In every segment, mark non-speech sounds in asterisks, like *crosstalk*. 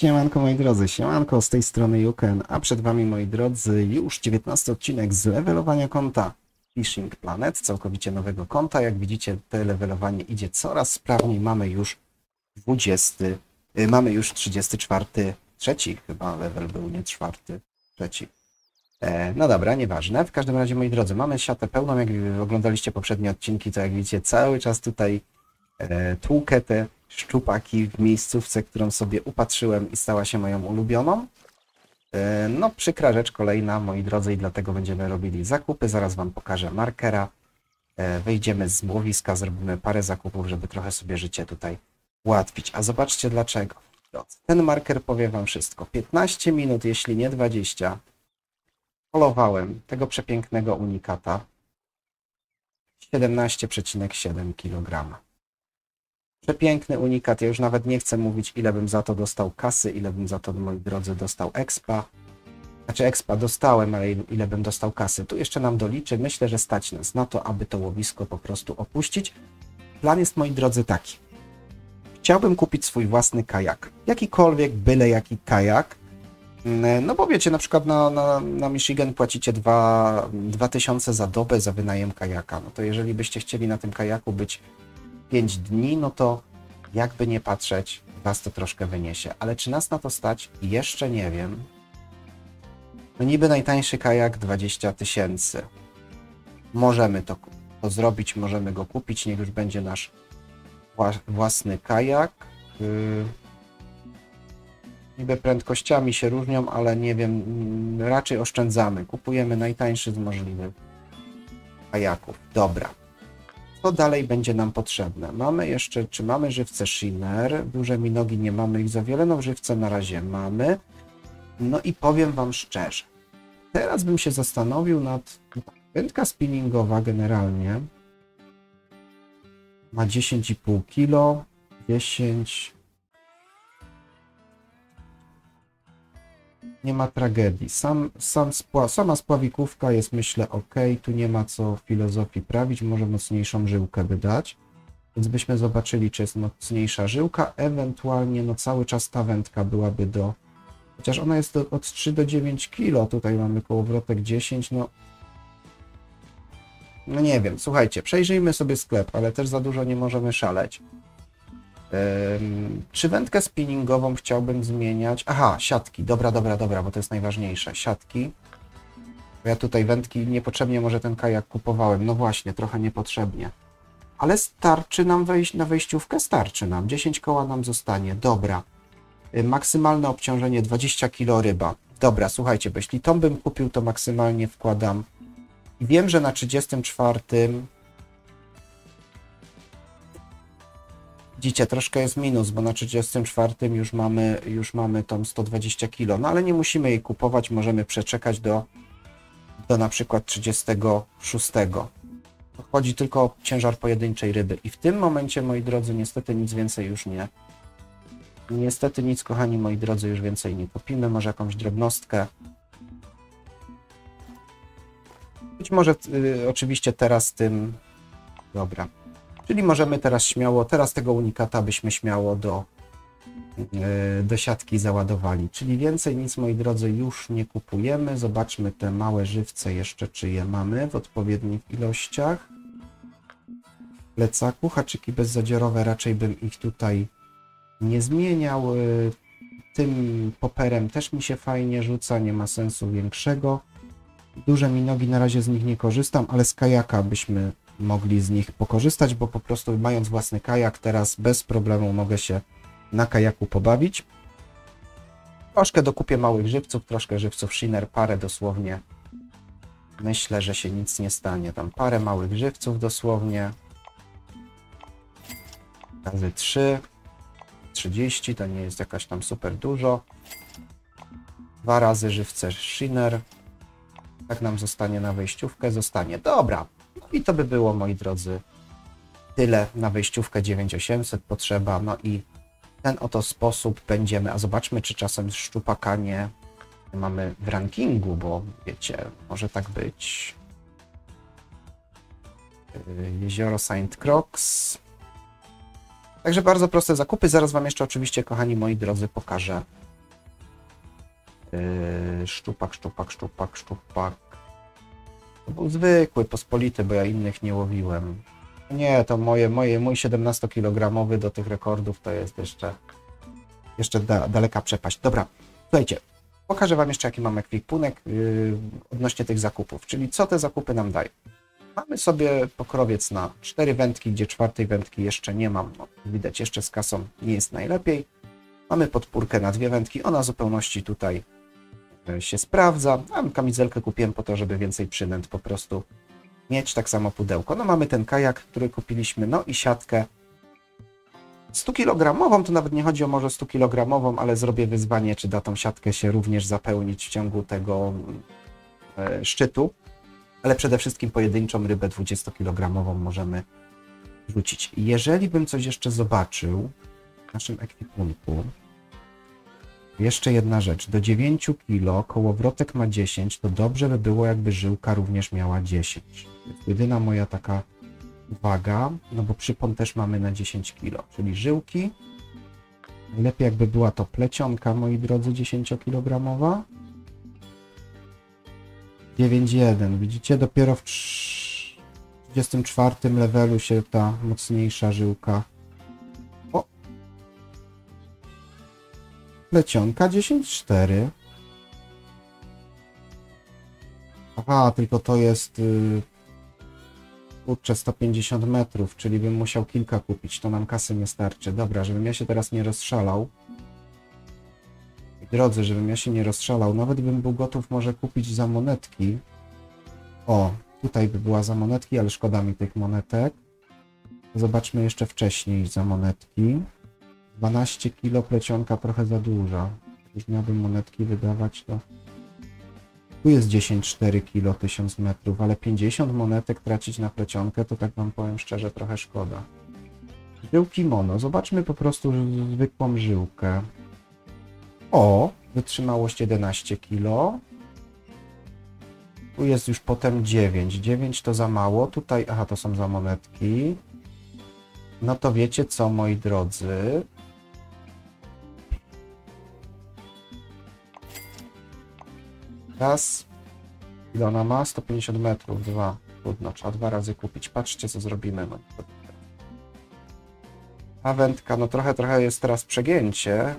Siemanko moi drodzy, siemanko z tej strony Juken, a przed wami moi drodzy już 19 odcinek z levelowania konta Fishing Planet, całkowicie nowego konta. Jak widzicie te levelowanie idzie coraz sprawniej, mamy już 20, y, mamy już 34, trzeci chyba level był, nie czwarty, trzeci. E, no dobra, nieważne. W każdym razie moi drodzy, mamy siatę pełną, jak oglądaliście poprzednie odcinki, to jak widzicie cały czas tutaj e, tłukę te szczupaki w miejscówce, którą sobie upatrzyłem i stała się moją ulubioną. E, No, przykra rzecz kolejna, moi drodzy, i dlatego będziemy robili zakupy. Zaraz Wam pokażę markera. E, Wyjdziemy z łowiska, zrobimy parę zakupów, żeby trochę sobie życie tutaj ułatwić. A zobaczcie dlaczego. Ten marker powie Wam wszystko. 15 minut, jeśli nie 20, polowałem tego przepięknego unikata 17,7 kg. Przepiękny unikat. Ja już nawet nie chcę mówić, ile bym za to dostał kasy, ile bym za to, moi drodzy, dostał expa. Znaczy expa dostałem, ale ile- bym dostał kasy. Tu jeszcze nam doliczy. Myślę, że stać nas na to, aby to łowisko po prostu opuścić. Plan jest, moi drodzy, taki. Chciałbym kupić swój własny kajak. Jakikolwiek, byle jaki kajak. Mm, No bo wiecie, na przykład na, na, na Michigan płacicie 2 2000 za dobę za wynajem kajaka. No to jeżeli byście chcieli na tym kajaku być 5 dni, no to jakby nie patrzeć, was to troszkę wyniesie. Ale czy nas na to stać? Jeszcze nie wiem. No niby najtańszy kajak 20 tysięcy. Możemy to, to zrobić, możemy go kupić, niech już będzie nasz wła- własny kajak. Yy, Niby prędkościami się różnią, ale nie wiem, mm, raczej oszczędzamy. Kupujemy najtańszy z możliwych kajaków. Dobra. Co dalej będzie nam potrzebne? Mamy jeszcze, czy mamy żywce Shiner? Duże minogi nie mamy ich za wiele, no żywce na razie mamy. No i powiem Wam szczerze, teraz bym się zastanowił nad... Wędka spinningowa generalnie ma 10,5 kg, 10... Nie ma tragedii. Sam, sam spła, sama spławikówka jest myślę ok, tu nie ma co filozofii prawić, może mocniejszą żyłkę by dać. Więc byśmy zobaczyli, czy jest mocniejsza żyłka, ewentualnie no cały czas ta wędka byłaby do... Chociaż ona jest do, od 3 do 9 kg, tutaj mamy kołowrotek 10, no... No nie wiem, słuchajcie, przejrzyjmy sobie sklep, ale też za dużo nie możemy szaleć. Czy wędkę spinningową chciałbym zmieniać? Aha, siatki. Dobra, dobra, dobra, bo to jest najważniejsze. Siatki. Ja tutaj wędki niepotrzebnie może ten kajak kupowałem. No właśnie, trochę niepotrzebnie. Ale starczy nam wejść na wejściówkę? Starczy nam. 10 koła nam zostanie. Dobra. Maksymalne obciążenie 20 kg ryba. Dobra, słuchajcie, bo jeśli tą bym kupił, to maksymalnie wkładam. Wiem, że na 34 Widzicie, troszkę jest minus, bo na 34 już mamy, już mamy tą 120 kg, no ale nie musimy jej kupować, możemy przeczekać do, do na przykład 36. Chodzi tylko o ciężar pojedynczej ryby i w tym momencie, moi drodzy, niestety nic więcej już nie. Niestety nic, kochani moi drodzy, już więcej nie kupimy, może jakąś drobnostkę. Być może y, oczywiście teraz tym... Dobra, Czyli możemy teraz śmiało, teraz tego unikata byśmy śmiało do, e, do siatki załadowali. Czyli więcej nic, moi drodzy, już nie kupujemy. Zobaczmy te małe żywce jeszcze, czy je mamy w odpowiednich ilościach. Plecaku, haczyki bezzadziorowe, raczej bym ich tutaj nie zmieniał. E, Tym poperem też mi się fajnie rzuca, nie ma sensu większego. Duże minogi na razie z nich nie korzystam, ale z kajaka byśmy mogli z nich pokorzystać, bo po prostu mając własny kajak, teraz bez problemu mogę się na kajaku pobawić. Troszkę dokupię małych żywców, troszkę żywców Shiner, parę dosłownie. Myślę, że się nic nie stanie. Tam parę małych żywców dosłownie. Razy 3. 30 to nie jest jakaś tam super dużo. Dwa razy żywce Shiner. Tak nam zostanie na wejściówkę. Zostanie. Dobra, i to by było, moi drodzy, tyle na wejściówkę 9800 potrzeba. No i ten oto sposób będziemy, a zobaczmy, czy czasem szczupaka nie mamy w rankingu, bo wiecie, może tak być. Yy, Jezioro Saint Croix. Także bardzo proste zakupy. Zaraz Wam jeszcze oczywiście, kochani moi drodzy, pokażę Yy, szczupak, szczupak, szczupak, szczupak. To był zwykły, pospolity, bo ja innych nie łowiłem. Nie, to moje, moje, mój 17-kilogramowy do tych rekordów to jest jeszcze, jeszcze da, daleka przepaść. Dobra, słuchajcie, pokażę Wam jeszcze, jaki mam ekwipunek yy, odnośnie tych zakupów, czyli co te zakupy nam dają. Mamy sobie pokrowiec na cztery wędki, gdzie czwartej wędki jeszcze nie mam. No, widać, jeszcze z kasą nie jest najlepiej. Mamy podpórkę na dwie wędki, ona w zupełności tutaj się sprawdza. A kamizelkę kupiłem po to, żeby więcej przynęt po prostu mieć, tak samo pudełko. No mamy ten kajak, który kupiliśmy, no i siatkę 100 kg, to nawet nie chodzi o może 100 kg, ale zrobię wyzwanie, czy da tą siatkę się również zapełnić w ciągu tego e, szczytu. Ale przede wszystkim pojedynczą rybę 20-kilogramową możemy rzucić. Jeżeli bym coś jeszcze zobaczył w naszym ekwipunku, jeszcze jedna rzecz. Do 9 kg kołowrotek ma 10, to dobrze by było, jakby żyłka również miała 10. To jest jedyna moja taka uwaga, no bo przypon też mamy na 10 kg, czyli żyłki. Najlepiej jakby była to plecionka, moi drodzy, 10-kilogramowa. 9.1. Widzicie, dopiero w 34 levelu się ta mocniejsza żyłka. Plecionka 10.4. Aha, tylko to jest yy, kurczę 150 metrów, czyli bym musiał kilka kupić, to nam kasy nie starczy. Dobra, żebym ja się teraz nie rozszalał. Drodzy, żebym ja się nie rozszalał, nawet bym był gotów może kupić za monetki. O, tutaj by była za monetki, ale szkoda mi tych monetek. Zobaczmy jeszcze wcześniej za monetki. 12 kilo plecionka trochę za dużo. Jeśli miałbym monetki wydawać, to... Tu jest 10,4 kilo 1000 metrów, ale 50 monetek tracić na plecionkę, to tak wam powiem szczerze, trochę szkoda. Żyłki mono. Zobaczmy po prostu zwykłą żyłkę. O, wytrzymałość 11 kg. Tu jest już potem 9. 9 to za mało. Tutaj, aha, to są za monetki. No to wiecie co, moi drodzy. Raz. Ile ona ma? 150 metrów. Dwa. Trudno, trzeba dwa razy kupić. Patrzcie, co zrobimy. A wędka, no trochę, trochę jest teraz przegięcie,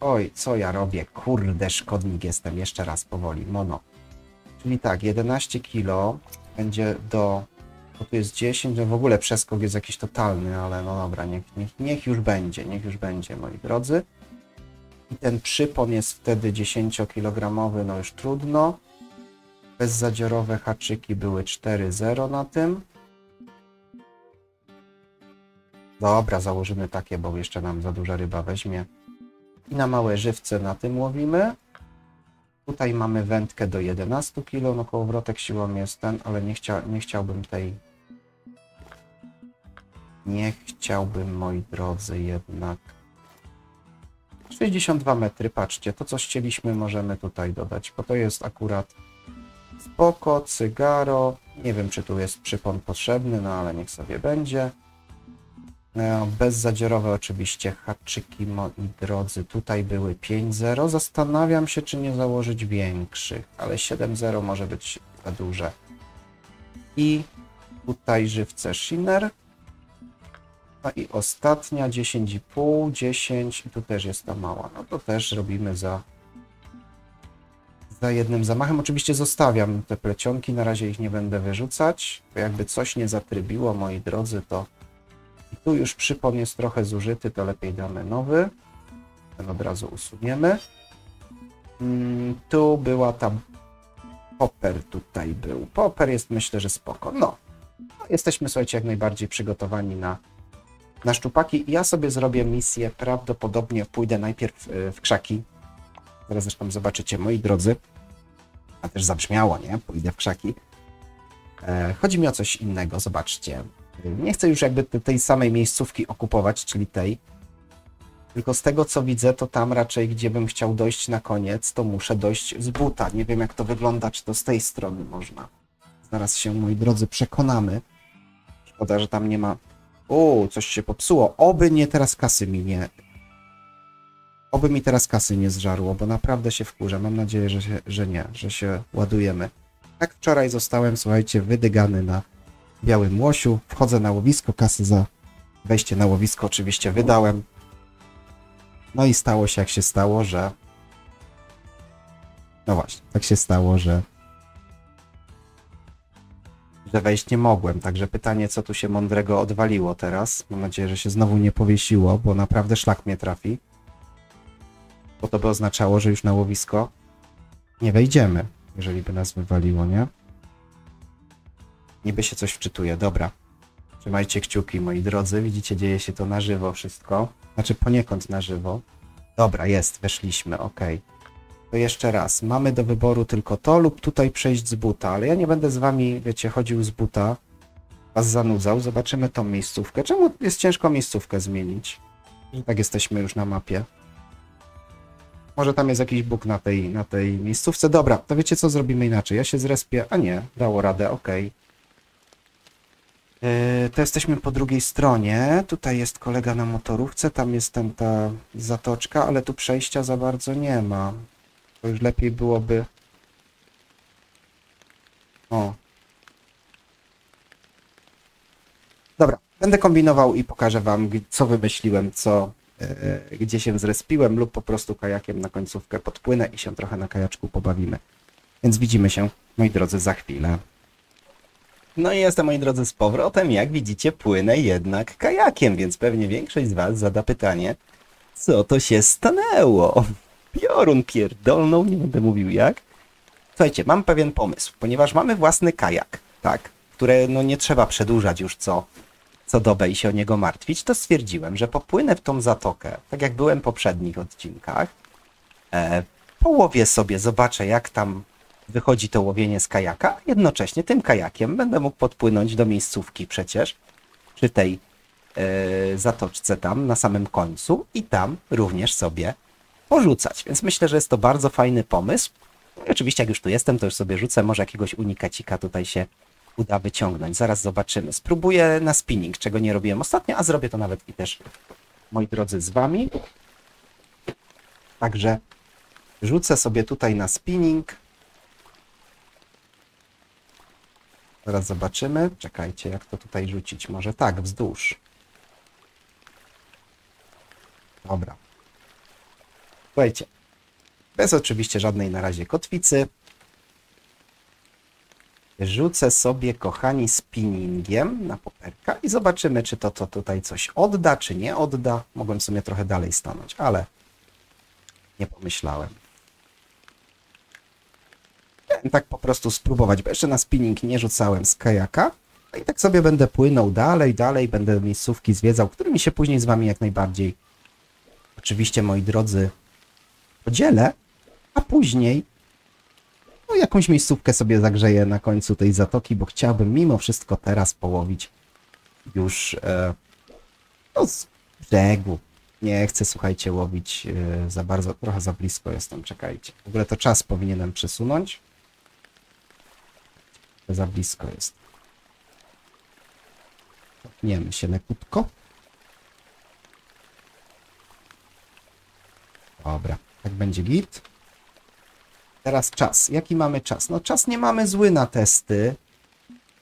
Oj, co ja robię? Kurde, szkodnik jestem. Jeszcze raz powoli. Mono. Czyli tak, 11 kg będzie do... Bo tu jest 10, no w ogóle przeskok jest jakiś totalny, ale no dobra, niech, niech, niech już będzie, niech już będzie, moi drodzy. I ten przypon jest wtedy 10-kilogramowy, no już trudno. Bezzadziorowe haczyki były 4-0 na tym. Dobra, założymy takie, bo jeszcze nam za duża ryba weźmie. I na małe żywce na tym łowimy. Tutaj mamy wędkę do 11 kg, no kołowrotek siłą jest ten, ale nie, chcia, nie chciałbym tej... Nie chciałbym, moi drodzy, jednak... 62 metry, patrzcie, to co chcieliśmy możemy tutaj dodać, bo to jest akurat spoko, cygaro, nie wiem czy tu jest przypon potrzebny, no ale niech sobie będzie. E, bezzadziorowe oczywiście haczyki, moi drodzy, tutaj były 5-0. Zastanawiam się, czy nie założyć większych, ale 7-0 może być za duże. I tutaj żywce Shiner. I ostatnia 10,5, 10 i tu też jest ta mała. No to też robimy za, za jednym zamachem. Oczywiście zostawiam te plecionki, na razie ich nie będę wyrzucać, bo jakby coś nie zatrybiło, moi drodzy, to tu już przypon jest trochę zużyty, to lepiej damy nowy. Ten od razu usuniemy. Mm, tu była ta Popper tutaj był. Popper jest myślę, że spoko. No, jesteśmy słuchajcie jak najbardziej przygotowani na, na szczupaki. Ja sobie zrobię misję, prawdopodobnie pójdę najpierw e, w krzaki. Zaraz zresztą zobaczycie, moi drodzy. A też zabrzmiało, nie? Pójdę w krzaki. E, chodzi mi o coś innego, zobaczcie. Nie chcę już jakby tej samej miejscówki okupować, czyli tej. Tylko z tego co widzę, to tam raczej, gdzie bym chciał dojść na koniec, to muszę dojść z buta. Nie wiem jak to wygląda, czy to z tej strony można. Zaraz się, moi drodzy, przekonamy. Szkoda, że tam nie ma U, coś się popsuło. Oby nie teraz kasy mi nie... Oby mi teraz kasy nie zżarło, bo naprawdę się wkurzę. Mam nadzieję, że, się, że nie, że się ładujemy. Tak wczoraj zostałem, słuchajcie, wydygany na Białym Łosiu. Wchodzę na łowisko, kasy za wejście na łowisko oczywiście wydałem. No i stało się jak się stało, że... No właśnie, tak się stało, że że wejść nie mogłem. Także pytanie, co tu się mądrego odwaliło teraz. Mam nadzieję, że się znowu nie powiesiło, bo naprawdę szlak mnie trafi. Bo to by oznaczało, że już na łowisko nie wejdziemy, jeżeli by nas wywaliło, nie? Niby się coś wczytuje, dobra. Trzymajcie kciuki, moi drodzy. Widzicie, dzieje się to na żywo wszystko. Znaczy poniekąd na żywo. Dobra, jest, weszliśmy, ok. To jeszcze raz. Mamy do wyboru tylko to lub tutaj przejść z buta, ale ja nie będę z wami, wiecie, chodził z buta, was zanudzał. Zobaczymy tą miejscówkę. Czemu jest ciężko miejscówkę zmienić? Tak jesteśmy już na mapie. Może tam jest jakiś bóg na tej, na tej miejscówce. Dobra, to wiecie co zrobimy inaczej. Ja się zrespię. A nie, dało radę, ok. Yy, to jesteśmy po drugiej stronie. Tutaj jest kolega na motorówce, tam jest ten, ta zatoczka, ale tu przejścia za bardzo nie ma. To już lepiej byłoby... O. Dobra, będę kombinował i pokażę wam, co wymyśliłem, co, yy, gdzie się zrespiłem lub po prostu kajakiem na końcówkę podpłynę i się trochę na kajaczku pobawimy. Więc widzimy się, moi drodzy, za chwilę. No i jestem, moi drodzy, z powrotem. Jak widzicie, płynę jednak kajakiem, więc pewnie większość z was zada pytanie, co to się stanęło? Piorun pierdolną, nie będę mówił jak. Słuchajcie, mam pewien pomysł, ponieważ mamy własny kajak, tak, które no nie trzeba przedłużać już co, co dobę i się o niego martwić, to stwierdziłem, że popłynę w tą zatokę, tak jak byłem w poprzednich odcinkach, e, połowię sobie, zobaczę jak tam wychodzi to łowienie z kajaka, jednocześnie tym kajakiem będę mógł podpłynąć do miejscówki przecież, przy tej e, zatoczce tam na samym końcu i tam również sobie porzucać. Więc myślę, że jest to bardzo fajny pomysł. Oczywiście, jak już tu jestem, to już sobie rzucę. Może jakiegoś unikacika tutaj się uda wyciągnąć. Zaraz zobaczymy. Spróbuję na spinning, czego nie robiłem ostatnio, a zrobię to nawet i też, moi drodzy, z wami. Także rzucę sobie tutaj na spinning. Zaraz zobaczymy. Czekajcie, jak to tutaj rzucić. Może tak, wzdłuż. Dobra. Słuchajcie, bez oczywiście żadnej na razie kotwicy. Rzucę sobie, kochani, spinningiem na poperka i zobaczymy, czy to, to tutaj coś odda, czy nie odda. Mogłem sobie trochę dalej stanąć, ale nie pomyślałem. Chciałem tak po prostu spróbować, bo jeszcze na spinning nie rzucałem z kajaka. No i tak sobie będę płynął dalej, dalej, będę miejscówki zwiedzał, którymi się później z wami jak najbardziej, oczywiście, moi drodzy, podzielę, a później no, jakąś miejscówkę sobie zagrzeję na końcu tej zatoki, bo chciałbym mimo wszystko teraz połowić już e, no, z brzegu. Nie chcę, słuchajcie, łowić e, za bardzo, trochę za blisko jestem, czekajcie. W ogóle to czas powinienem przesunąć. Za blisko jest. Cofniemy się lekutko. Dobra, tak będzie git. Teraz czas. Jaki mamy czas? No czas nie mamy zły na testy,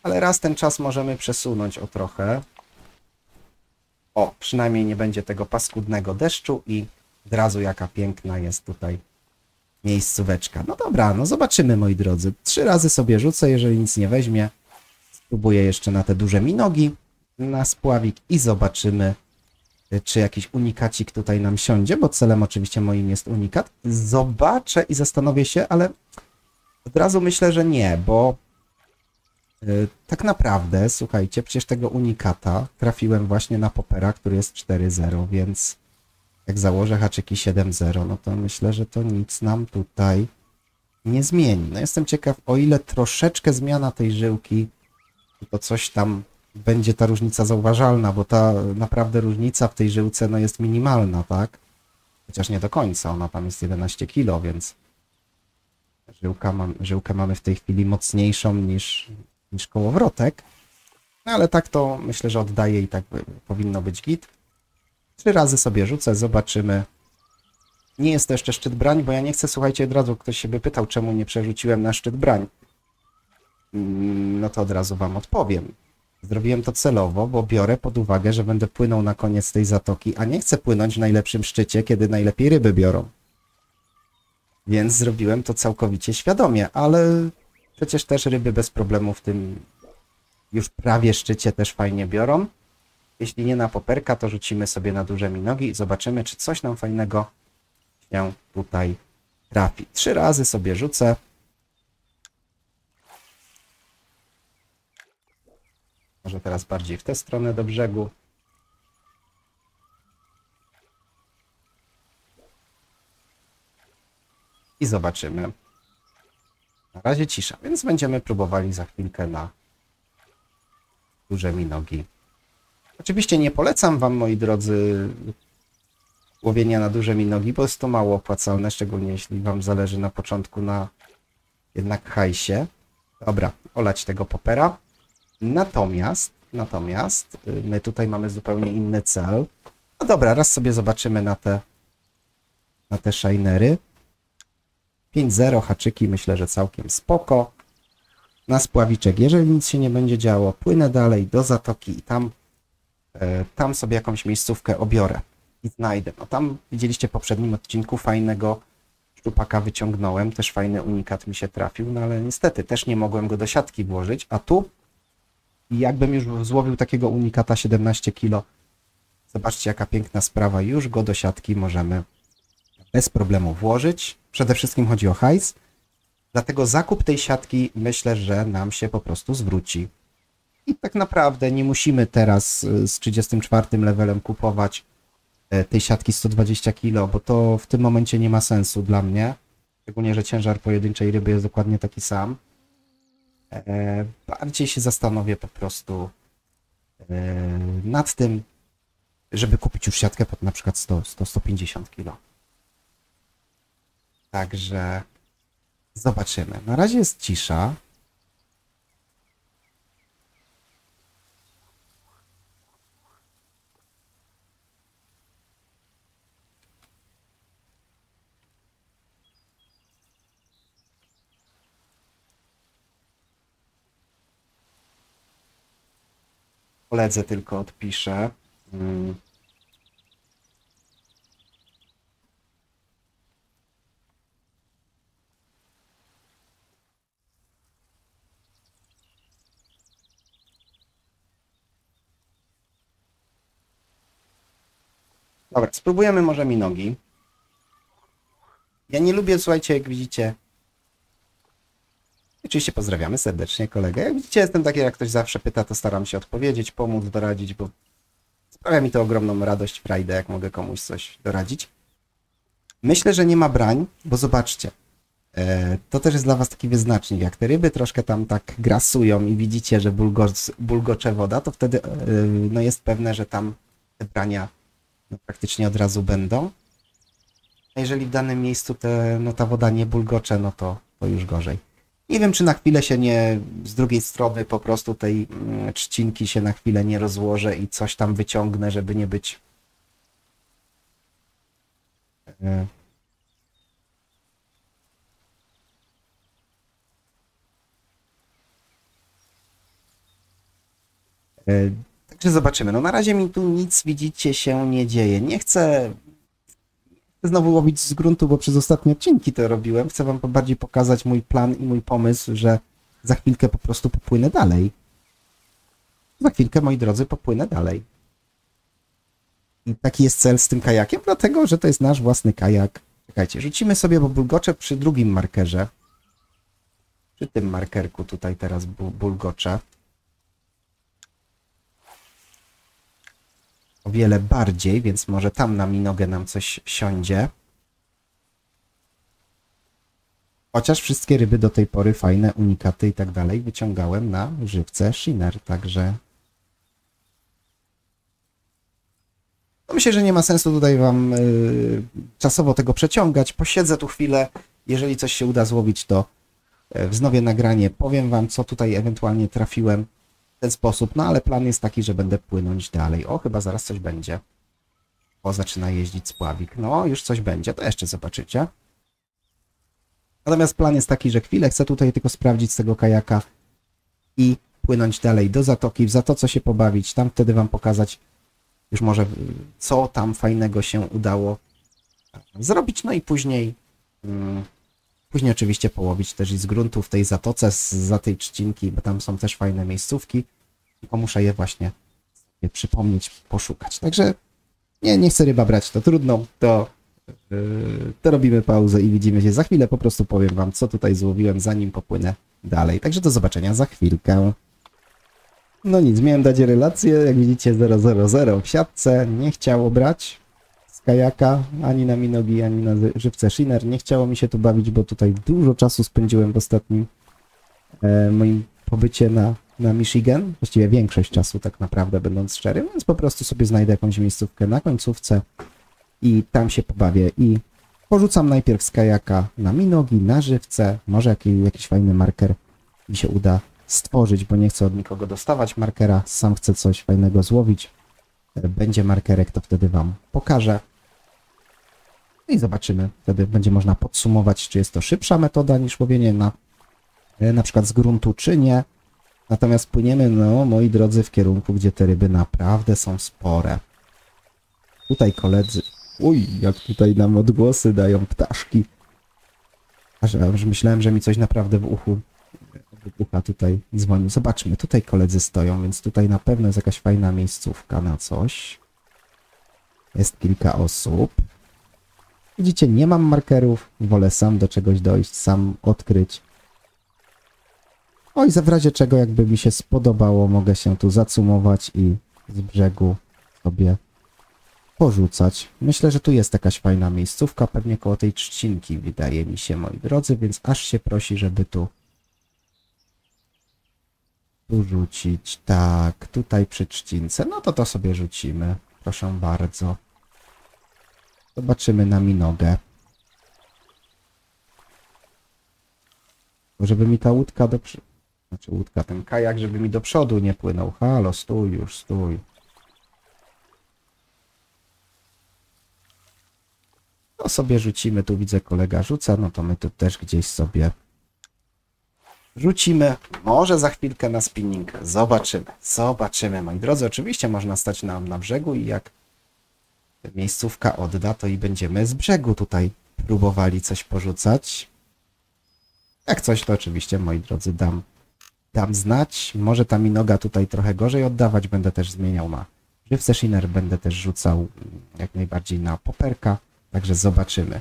ale raz ten czas możemy przesunąć o trochę. O, przynajmniej nie będzie tego paskudnego deszczu i od razu jaka piękna jest tutaj miejscóweczka. No dobra, no zobaczymy moi drodzy. Trzy razy sobie rzucę, jeżeli nic nie weźmie. Spróbuję jeszcze na te duże minogi, na spławik i zobaczymy, czy jakiś unikacik tutaj nam siądzie, bo celem oczywiście moim jest unikat. Zobaczę i zastanowię się, ale od razu myślę, że nie, bo y, tak naprawdę, słuchajcie, przecież tego unikata trafiłem właśnie na popera, który jest 4-0, więc jak założę haczyki 7-0, no to myślę, że to nic nam tutaj nie zmieni. No jestem ciekaw, o ile troszeczkę zmiana tej żyłki, to coś tam będzie ta różnica zauważalna, bo ta naprawdę różnica w tej żyłce no jest minimalna, tak? Chociaż nie do końca, ona tam jest 11 kg, więc żyłka mam, żyłkę mamy w tej chwili mocniejszą niż, niż kołowrotek. No ale tak to myślę, że oddaję i tak powinno być git. Trzy razy sobie rzucę, zobaczymy. Nie jest to jeszcze szczyt brań, bo ja nie chcę, słuchajcie, od razu ktoś się by pytał, czemu nie przerzuciłem na szczyt brań. Mm, No to od razu wam odpowiem. Zrobiłem to celowo, bo biorę pod uwagę, że będę płynął na koniec tej zatoki, a nie chcę płynąć w najlepszym szczycie, kiedy najlepiej ryby biorą. Więc zrobiłem to całkowicie świadomie, ale przecież też ryby bez problemu w tym już prawie szczycie też fajnie biorą. Jeśli nie na poperka, to rzucimy sobie na duże minogi i zobaczymy, czy coś nam fajnego się tutaj trafi. Trzy razy sobie rzucę. Może teraz bardziej w tę stronę do brzegu. I zobaczymy. Na razie cisza, więc będziemy próbowali za chwilkę na duże minogi. Oczywiście nie polecam Wam, moi drodzy, łowienia na duże minogi, bo jest to mało opłacalne, szczególnie jeśli Wam zależy na początku na jednak hajsie. Dobra, olać tego popera. Natomiast, natomiast y, my tutaj mamy zupełnie inny cel. No dobra, raz sobie zobaczymy na te na te shinery. 5-0 haczyki myślę, że całkiem spoko. Na spławiczek, jeżeli nic się nie będzie działo, płynę dalej do zatoki i tam, e, tam sobie jakąś miejscówkę obiorę i znajdę. No tam widzieliście w poprzednim odcinku fajnego szczupaka wyciągnąłem, też fajny unikat mi się trafił, no ale niestety też nie mogłem go do siatki włożyć, a tu jakbym już złowił takiego unikata 17 kg, zobaczcie jaka piękna sprawa, już go do siatki możemy bez problemu włożyć. Przede wszystkim chodzi o hajs, dlatego zakup tej siatki myślę, że nam się po prostu zwróci. I tak naprawdę nie musimy teraz y, z 34 levelem kupować e, tej siatki 120 kg, bo to w tym momencie nie ma sensu dla mnie. Szczególnie, że ciężar pojedynczej ryby jest dokładnie taki sam. E, Bardziej się zastanowię po prostu e, nad tym, żeby kupić już siatkę pod na przykład 100-150 kg. Także zobaczymy. Na razie jest cisza. Koledze tylko odpiszę. Mm. Dobra, spróbujemy może mi nogi. Ja nie lubię, słuchajcie, jak widzicie. Oczywiście pozdrawiamy serdecznie kolegę. Jak widzicie, jestem taki, jak ktoś zawsze pyta, to staram się odpowiedzieć, pomóc, doradzić, bo sprawia mi to ogromną radość, frajdę, jak mogę komuś coś doradzić. Myślę, że nie ma brań, bo zobaczcie, e, to też jest dla was taki wyznacznik. Jak te ryby troszkę tam tak grasują i widzicie, że bulgoc, bulgocze woda, to wtedy e, no jest pewne, że tam te brania no, praktycznie od razu będą. A jeżeli w danym miejscu te, no, ta woda nie bulgocze, no to, to już gorzej. Nie wiem, czy na chwilę się nie, z drugiej strony po prostu tej mm, trzcinki się na chwilę nie rozłożę i coś tam wyciągnę, żeby nie być. e, e, Także zobaczymy. No na razie mi tu nic, widzicie, się nie dzieje. Nie chcę znowu łowić z gruntu, bo przez ostatnie odcinki to robiłem. Chcę wam bardziej pokazać mój plan i mój pomysł, że za chwilkę po prostu popłynę dalej. Za chwilkę, moi drodzy, popłynę dalej. I taki jest cel z tym kajakiem, dlatego, że to jest nasz własny kajak. Czekajcie, rzucimy sobie, bo bulgocze przy drugim markerze. Przy tym markerku tutaj teraz bu- bulgocze. O wiele bardziej, więc może tam na minogę nam coś siądzie. Chociaż wszystkie ryby do tej pory fajne, unikaty i tak dalej wyciągałem na żywce Shiner, także no myślę, że nie ma sensu tutaj wam y, czasowo tego przeciągać. Posiedzę tu chwilę, jeżeli coś się uda złowić, to y, wznowię nagranie, powiem wam, co tutaj ewentualnie trafiłem. Ten sposób, no ale plan jest taki, że będę płynąć dalej. O, chyba zaraz coś będzie. O, zaczyna jeździć spławik. No, już coś będzie, to jeszcze zobaczycie. Natomiast plan jest taki, że chwilę chcę tutaj tylko sprawdzić z tego kajaka i płynąć dalej do zatoki, w zatoce się pobawić, tam wtedy wam pokazać już może co tam fajnego się udało zrobić, no i później mm, później oczywiście połowić też i z gruntu w tej zatoce, z, za tej trzcinki, bo tam są też fajne miejscówki, tylko muszę je właśnie sobie przypomnieć, poszukać. Także nie, nie chcę ryba brać, to trudno, to, yy, to robimy pauzę i widzimy się za chwilę, po prostu powiem wam, co tutaj złowiłem, zanim popłynę dalej. Także do zobaczenia za chwilkę. No nic, miałem dać relację, jak widzicie 000 w siatce, nie chciało brać kajaka, ani na minogi, ani na żywce Shiner. Nie chciało mi się tu bawić, bo tutaj dużo czasu spędziłem w ostatnim e, moim pobycie na, na Michigan, właściwie większość czasu tak naprawdę, będąc szczerym, więc po prostu sobie znajdę jakąś miejscówkę na końcówce i tam się pobawię i porzucam najpierw z kajaka na minogi, na żywce, może jakiś, jakiś fajny marker mi się uda stworzyć, bo nie chcę od nikogo dostawać markera, sam chcę coś fajnego złowić. Będzie markerek, to wtedy Wam pokażę. No I zobaczymy. Wtedy będzie można podsumować, czy jest to szybsza metoda niż łowienie na, na przykład z gruntu, czy nie. Natomiast płyniemy, no moi drodzy, w kierunku, gdzie te ryby naprawdę są spore. Tutaj koledzy... Uj, jak tutaj nam odgłosy dają ptaszki. Aż, aż myślałem, że mi coś naprawdę w uchu wybucha tutaj dzwoni. Zobaczmy, tutaj koledzy stoją, więc tutaj na pewno jest jakaś fajna miejscówka na coś. Jest kilka osób. Widzicie, nie mam markerów, wolę sam do czegoś dojść, sam odkryć. Oj, za w razie czego jakby mi się spodobało, mogę się tu zacumować i z brzegu sobie porzucać. Myślę, że tu jest jakaś fajna miejscówka, pewnie koło tej trzcinki, wydaje mi się, moi drodzy, więc aż się prosi, żeby tu tu rzucić, tak, tutaj przy trzcince, no to to sobie rzucimy, proszę bardzo. Zobaczymy na minogę. Żeby mi ta łódka do przodu, znaczy łódka, ten kajak, żeby mi do przodu nie płynął. Halo, stój już, stój. To sobie rzucimy, tu widzę kolega rzuca, no to my tu też gdzieś sobie rzucimy. Może za chwilkę na spinning. Zobaczymy. Zobaczymy, moi drodzy. Oczywiście można stać nam na brzegu i jak miejscówka odda, to i będziemy z brzegu tutaj próbowali coś porzucać. Jak coś, to oczywiście, moi drodzy, dam, dam znać. Może ta minoga tutaj trochę gorzej oddawać. Będę też zmieniał na żywce shiner. Będę też rzucał jak najbardziej na poperka. Także zobaczymy.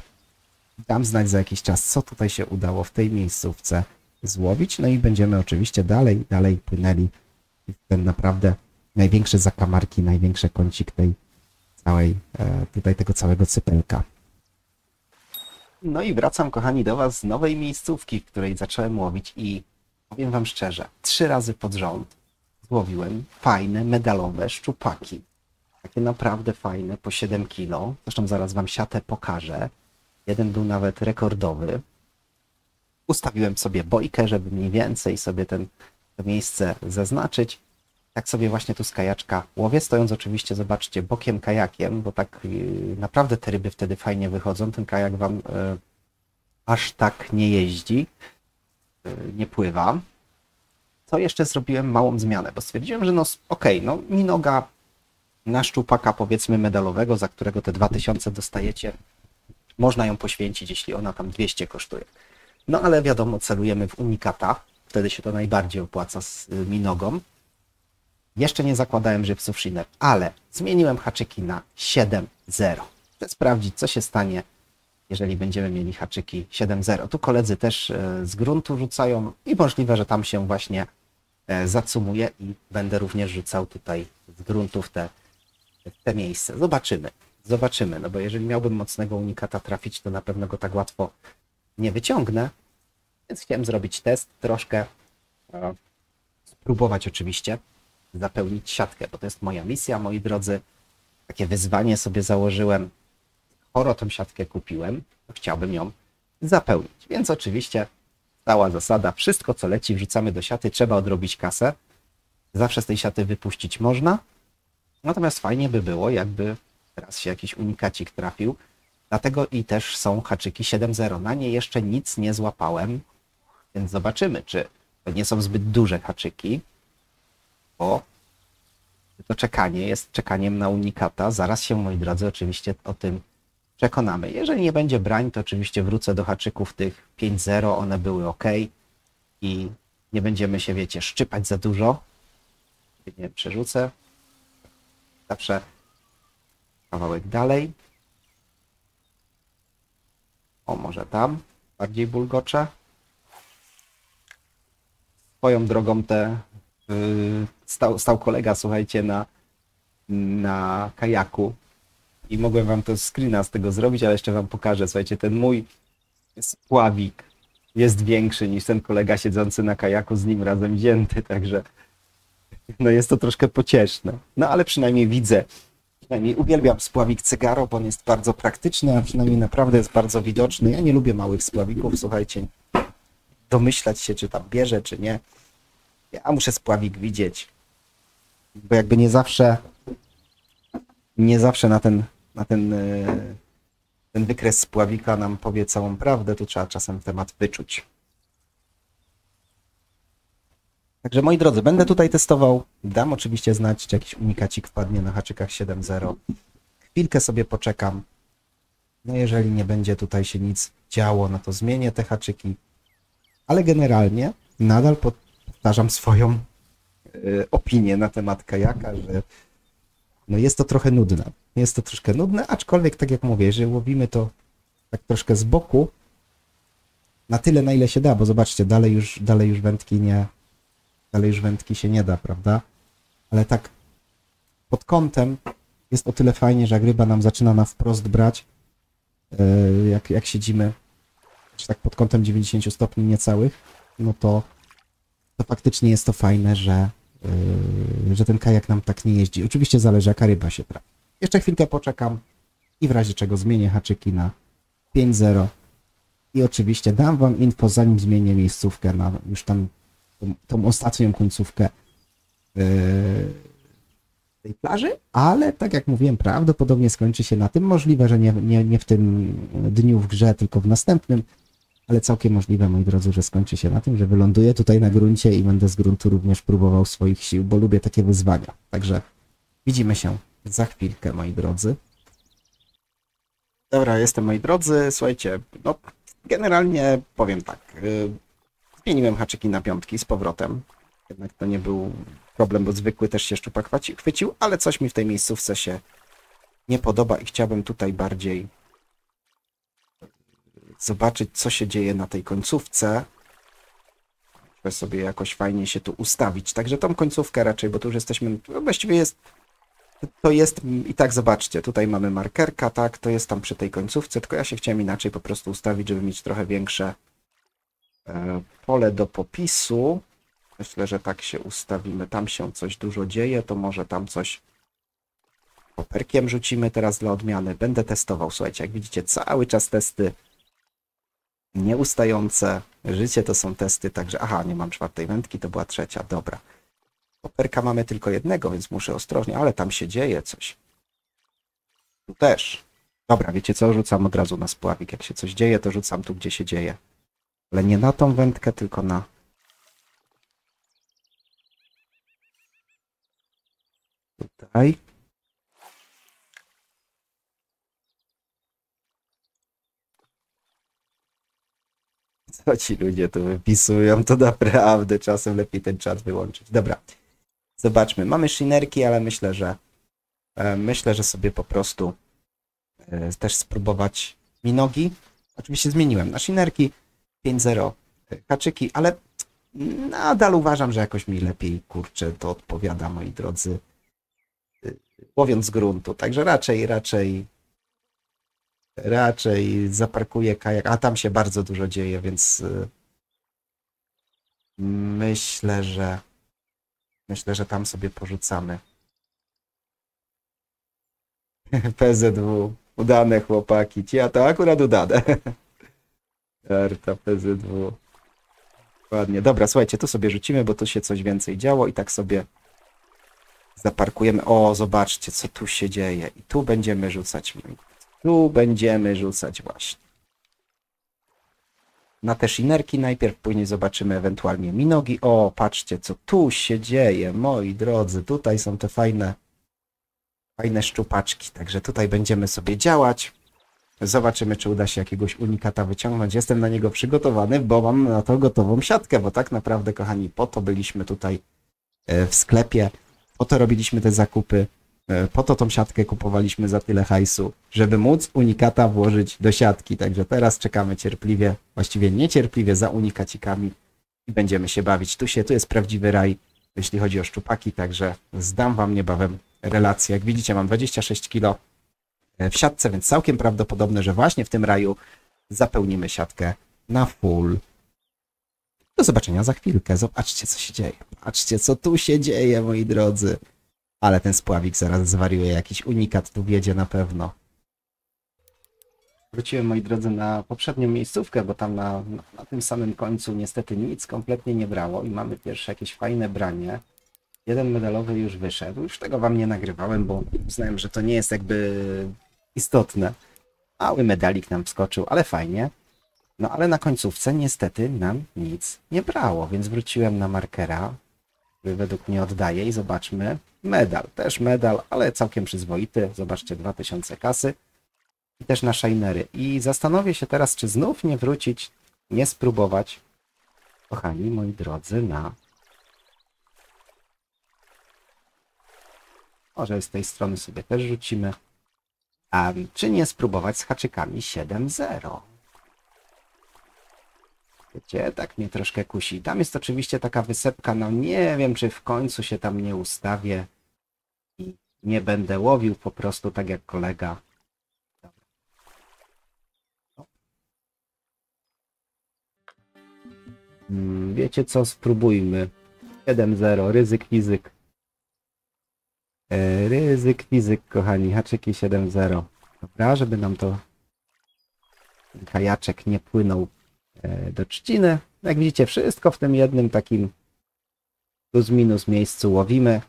Dam znać za jakiś czas, co tutaj się udało w tej miejscówce złowić. No i będziemy oczywiście dalej, dalej płynęli w ten naprawdę największe zakamarki, największy kącik tej całej, e, tutaj tego całego cypelka. No i wracam, kochani, do Was z nowej miejscówki, w której zacząłem łowić i powiem Wam szczerze, trzy razy pod rząd złowiłem fajne, medalowe szczupaki. Takie naprawdę fajne, po 7 kilo. Zresztą zaraz Wam siatę pokażę. Jeden był nawet rekordowy ustawiłem sobie bojkę, żeby mniej więcej sobie ten, to miejsce zaznaczyć. Tak sobie właśnie tu z kajaczka łowię, stojąc oczywiście, zobaczcie, bokiem kajakiem, bo tak yy, naprawdę te ryby wtedy fajnie wychodzą. Ten kajak wam yy, aż tak nie jeździ, yy, nie pływa. To jeszcze zrobiłem małą zmianę, bo stwierdziłem, że no okej, okay, no mi noga na szczupaka powiedzmy medalowego, za którego te 2000 dostajecie, można ją poświęcić, jeśli ona tam 200 kosztuje. No ale wiadomo, celujemy w unikata. Wtedy się to najbardziej opłaca z y, minogą. Jeszcze nie zakładałem żywców Shiner, ale zmieniłem haczyki na 7.0. Chcę sprawdzić, co się stanie, jeżeli będziemy mieli haczyki 7.0. Tu koledzy też y, z gruntu rzucają i możliwe, że tam się właśnie e, zacumuję i będę również rzucał tutaj z gruntu w te, w te miejsce. Zobaczymy. Zobaczymy, no bo jeżeli miałbym mocnego unikata trafić, to na pewno go tak łatwo nie wyciągnę, więc chciałem zrobić test, troszkę e, spróbować oczywiście zapełnić siatkę, bo to jest moja misja, moi drodzy. Takie wyzwanie sobie założyłem. Choro tą siatkę kupiłem, to chciałbym ją zapełnić. Więc oczywiście stała zasada, wszystko co leci wrzucamy do siaty, trzeba odrobić kasę. Zawsze z tej siaty wypuścić można. Natomiast fajnie by było, jakby teraz się jakiś unikacik trafił. Dlatego i też są haczyki 7.0. Na nie jeszcze nic nie złapałem, więc zobaczymy, czy to nie są zbyt duże haczyki, bo to czekanie jest czekaniem na unikata. Zaraz się, moi drodzy, oczywiście o tym przekonamy. Jeżeli nie będzie brań, to oczywiście wrócę do haczyków tych 5.0, one były ok i nie będziemy się, wiecie, szczypać za dużo. Nie przerzucę. Zawsze kawałek dalej. O, może tam bardziej bulgocze. Swoją drogą te yy, stał, stał kolega, słuchajcie, na, na kajaku i mogłem wam to screena z tego zrobić, ale jeszcze wam pokażę. Słuchajcie, ten mój spławik jest większy niż ten kolega siedzący na kajaku z nim razem wzięty, także no jest to troszkę pocieszne. No ale przynajmniej widzę, przynajmniej uwielbiam spławik cygaro, bo on jest bardzo praktyczny, a przynajmniej naprawdę jest bardzo widoczny. Ja nie lubię małych spławików, słuchajcie, domyślać się, czy tam bierze, czy nie. Ja muszę spławik widzieć, bo jakby nie zawsze nie zawsze na ten, na ten, e, ten wykres spławika nam powie całą prawdę, tu trzeba czasem temat wyczuć. Także moi drodzy, będę tutaj testował. Dam oczywiście znać, czy jakiś unikacik wpadnie na haczykach 7.0. Chwilkę sobie poczekam. No jeżeli nie będzie tutaj się nic działo, no to zmienię te haczyki. Ale generalnie nadal powtarzam swoją y, opinię na temat kajaka, że no jest to trochę nudne. Jest to troszkę nudne, aczkolwiek tak jak mówię, jeżeli łowimy to tak troszkę z boku, na tyle na ile się da, bo zobaczcie, dalej już, dalej już wędki nie, dalej już wędki się nie da, prawda? Ale tak pod kątem jest o tyle fajnie, że jak ryba nam zaczyna na wprost brać, e, jak, jak siedzimy, czy tak pod kątem 90 stopni niecałych, no to, to faktycznie jest to fajne, że, że ten kajak nam tak nie jeździ. Oczywiście zależy, jaka ryba się trafi. Jeszcze chwilkę poczekam i w razie czego zmienię haczyki na 5.0 i oczywiście dam wam info, zanim zmienię miejscówkę na już tam tą, tą ostatnią końcówkę yy, tej plaży, ale tak jak mówiłem, prawdopodobnie skończy się na tym. Możliwe, że nie, nie, nie w tym dniu w grze, tylko w następnym, ale całkiem możliwe, moi drodzy, że skończy się na tym, że wyląduję tutaj na gruncie i będę z gruntu również próbował swoich sił, bo lubię takie wyzwania. Także widzimy się za chwilkę, moi drodzy. Dobra, jestem, moi drodzy. Słuchajcie, no generalnie powiem tak. Yy, zmieniłem haczyki na piątki z powrotem. Jednak to nie był problem, bo zwykły też się szczupak chwycił, ale coś mi w tej miejscówce się nie podoba i chciałbym tutaj bardziej zobaczyć, co się dzieje na tej końcówce. Muszę sobie jakoś fajnie się tu ustawić. Także tą końcówkę raczej, bo tu już jesteśmy, no właściwie jest, to jest i tak zobaczcie, tutaj mamy markerka, tak, to jest tam przy tej końcówce, tylko ja się chciałem inaczej po prostu ustawić, żeby mieć trochę większe e, pole do popisu. Myślę, że tak się ustawimy. Tam się coś dużo dzieje, to może tam coś poperkiem rzucimy teraz dla odmiany. Będę testował, słuchajcie, jak widzicie, cały czas testy nieustające. Życie to są testy, także aha, nie mam czwartej wędki, to była trzecia, dobra. Poperka mamy tylko jednego, więc muszę ostrożnie, ale tam się dzieje coś. Tu też. Dobra, wiecie co, rzucam od razu na spławik. Jak się coś dzieje, to rzucam tu, gdzie się dzieje. Ale nie na tą wędkę, tylko na... Tutaj. *laughs* Co ci ludzie tu wypisują, to naprawdę czasem lepiej ten czat wyłączyć. Dobra, zobaczmy. Mamy szynerki, ale myślę, że e, myślę, że sobie po prostu e, też spróbować minogi. Oczywiście zmieniłem na szynerki 5.0 haczyki, ale nadal uważam, że jakoś mi lepiej, kurczę, to odpowiada, moi drodzy, łowiąc z gruntu. Także raczej, raczej raczej zaparkuję kajak, a tam się bardzo dużo dzieje, więc y, myślę, że myślę, że tam sobie porzucamy. *laughs* PZW, udane chłopaki, ci, a to akurat udane. *laughs* Arta PZW. Ładnie. Dobra, słuchajcie, tu sobie rzucimy, bo tu się coś więcej działo i tak sobie zaparkujemy. O, zobaczcie, co tu się dzieje. I tu będziemy rzucać. Tu będziemy rzucać właśnie. Na te shinerki najpierw, później zobaczymy ewentualnie minogi. O, patrzcie, co tu się dzieje, moi drodzy. Tutaj są te fajne, fajne szczupaczki. Także tutaj będziemy sobie działać. Zobaczymy, czy uda się jakiegoś unikata wyciągnąć. Jestem na niego przygotowany, bo mam na to gotową siatkę, bo tak naprawdę, kochani, po to byliśmy tutaj e, w sklepie, po to robiliśmy te zakupy, po to tą siatkę kupowaliśmy za tyle hajsu, żeby móc unikata włożyć do siatki. Także teraz czekamy cierpliwie, właściwie niecierpliwie za unikacikami i będziemy się bawić. Tu się, tu jest prawdziwy raj, jeśli chodzi o szczupaki, także zdam wam niebawem relację. Jak widzicie, mam 26 kg w siatce, więc całkiem prawdopodobne, że właśnie w tym raju zapełnimy siatkę na full. Do zobaczenia za chwilkę. Zobaczcie, co się dzieje. Patrzcie, co tu się dzieje, moi drodzy. Ale ten spławik zaraz zwariuje. Jakiś unikat tu wiedzie na pewno. Wróciłem, moi drodzy, na poprzednią miejscówkę, bo tam na, na, na tym samym końcu niestety nic kompletnie nie brało i mamy pierwsze jakieś fajne branie. Jeden medalowy już wyszedł. Już tego wam nie nagrywałem, bo uznałem, że to nie jest jakby istotne. Mały medalik nam wskoczył, ale fajnie. No ale na końcówce niestety nam nic nie brało, więc wróciłem na markera, który według mnie oddaje i zobaczmy. Medal, też medal, ale całkiem przyzwoity. Zobaczcie, 2000 kasy. I też na shinery. I zastanowię się teraz, czy znów nie wrócić, nie spróbować, kochani moi drodzy, na Może z tej strony sobie też rzucimy. A czy nie spróbować z haczykami 7-0? Wiecie, tak mnie troszkę kusi. Tam jest oczywiście taka wysepka, no nie wiem, czy w końcu się tam nie ustawię i nie będę łowił po prostu tak jak kolega. Hmm, wiecie co, spróbujmy. 7-0, ryzyk fizyk. E, ryzyk fizyk, kochani, haczyki 7-0. Dobra, żeby nam to kajaczek nie płynął do trzciny. Jak widzicie, wszystko w tym jednym takim plus minus miejscu łowimy.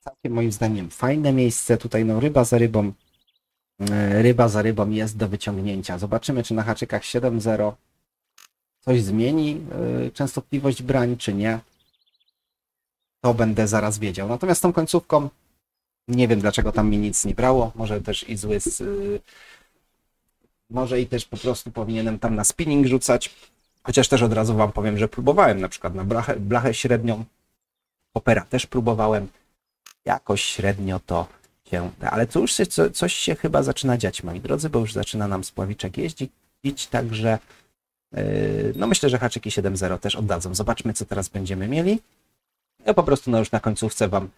Całkiem moim zdaniem fajne miejsce. Tutaj no ryba za rybą. E, ryba za rybą jest do wyciągnięcia. Zobaczymy, czy na haczykach 7-0 coś zmieni częstotliwość brań, czy nie. To będę zaraz wiedział. Natomiast tą końcówką nie wiem dlaczego tam mi nic nie brało. Może też i zły. Z, może i też po prostu powinienem tam na spinning rzucać. Chociaż też od razu wam powiem, że próbowałem na przykład na blachę, blachę średnią. Opera też próbowałem. Jakoś średnio to się da. Ale to już się, co, coś się chyba zaczyna dziać, moi drodzy, bo już zaczyna nam spławiczek jeździć. Także yy, no myślę, że haczyki 7.0 też oddadzą. Zobaczmy, co teraz będziemy mieli. Ja po prostu no już na końcówce wam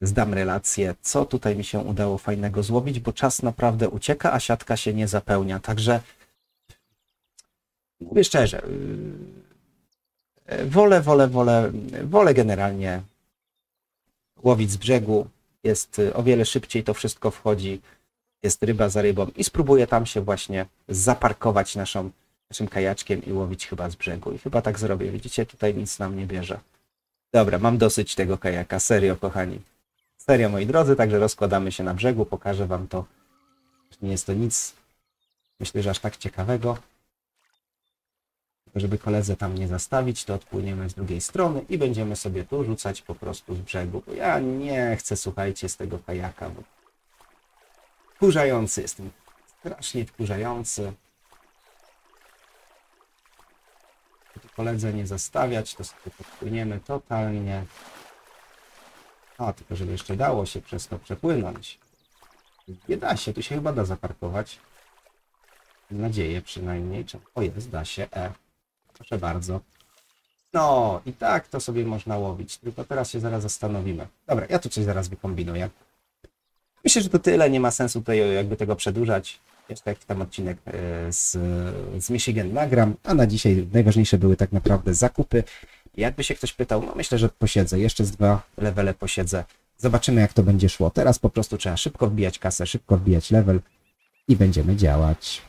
zdam relację, co tutaj mi się udało fajnego złowić, bo czas naprawdę ucieka, a siatka się nie zapełnia. Także mówię szczerze, yy, wolę, wolę, wolę, wolę generalnie łowić z brzegu. Jest o wiele szybciej to wszystko wchodzi. Jest ryba za rybą i spróbuję tam się właśnie zaparkować naszą, naszym kajaczkiem i łowić chyba z brzegu. I chyba tak zrobię. Widzicie, tutaj nic nam nie bierze. Dobra, mam dosyć tego kajaka, serio, kochani. Serio, moi drodzy, także rozkładamy się na brzegu, pokażę wam to. Nie jest to nic, myślę, że aż tak ciekawego. Żeby koledze tam nie zastawić, to odpłyniemy z drugiej strony i będziemy sobie tu rzucać po prostu z brzegu. Bo ja nie chcę, słuchajcie, z tego kajaka, bo wkurzający jestem. Strasznie wkurzający. Koledze nie zastawiać, to sobie podpłyniemy totalnie. A, tylko żeby jeszcze dało się przez to przepłynąć. Nie da się, tu się chyba da zaparkować. Mam nadzieję przynajmniej. O jest, da się. E. Proszę bardzo. No, i tak to sobie można łowić. Tylko teraz się zaraz zastanowimy. Dobra, ja tu coś zaraz wykombinuję. Myślę, że to tyle. Nie ma sensu tutaj jakby tego przedłużać. Jeszcze jakiś tam odcinek e, z, z Michigan nagram. A na dzisiaj najważniejsze były tak naprawdę zakupy. Jakby się ktoś pytał, no myślę, że posiedzę, jeszcze z dwa levele posiedzę. Zobaczymy, jak to będzie szło. Teraz po prostu trzeba szybko wbijać kasę, szybko wbijać level i będziemy działać.